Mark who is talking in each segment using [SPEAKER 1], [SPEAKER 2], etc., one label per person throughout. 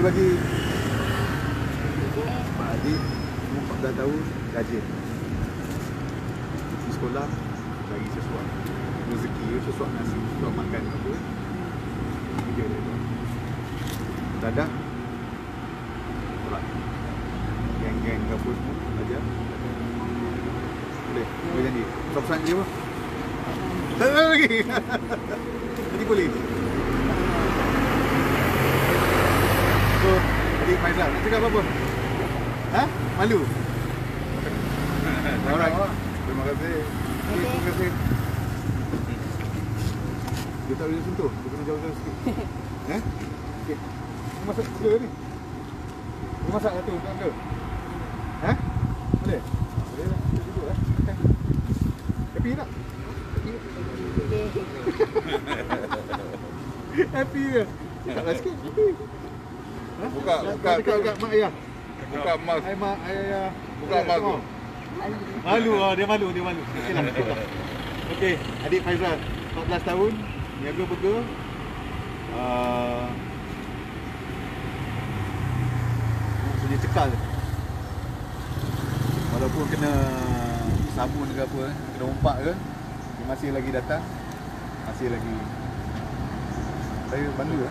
[SPEAKER 1] bagi. Pak Adik umur 14 tahun rajin. Pergi sekolah bagi sesuatu rezeki sesuatu nasi sesuatu makan apa. Kerja dia tu. Dadah. Tolak Geng-geng ke apa semua Ajar Boleh? Boleh janji. Pesan-pesan dia apa? Tak tahu lagi. Jadi boleh Adik Faizal Nak cakap apa-apa Ha? Malu? Alright Terima kasih Okay, Terima kasih Dia tak boleh sentuh Dia kena jauh-jauh sikit Eh? Okey. Ni masak ke ni? Ni masak satu untuk ke? Ha? Boleh? Boleh lah. Kita duduk lah. Makan. Happy tak? Happy ke? Cakaplah sikit. Happy.
[SPEAKER 2] Buka, buka,
[SPEAKER 1] Dekat
[SPEAKER 2] buka.
[SPEAKER 1] dekat mak ayah.
[SPEAKER 2] Buka mask.
[SPEAKER 1] Hai mak, hai ayah.
[SPEAKER 2] Buka tu.
[SPEAKER 1] Malu ah, dia malu, dia malu. Okey lah. cukup lah. Okey, adik Faizal, 14 tahun, niaga burger. Uh, punya cekal. Walaupun kena samun ke apa, eh, kena umpak ke, dia masih lagi datang. Masih lagi saya bantu ya.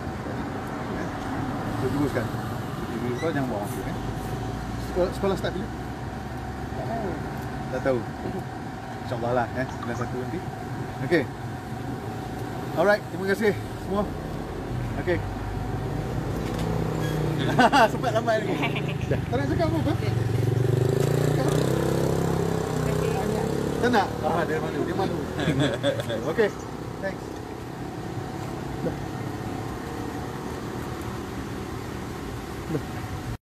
[SPEAKER 1] Kita teruskan. Kita kau jangan buang waktu eh. Sekolah, sekolah start bila? Tak tahu. InsyaAllah lah eh. Bulan satu nanti. Okay. Alright. Terima kasih semua. Okay. Sempat lambat lagi. Tak nak cakap apa-apa? Cakap apa? Tak nak? Ah, dia malu. Dia malu. okay. Thanks.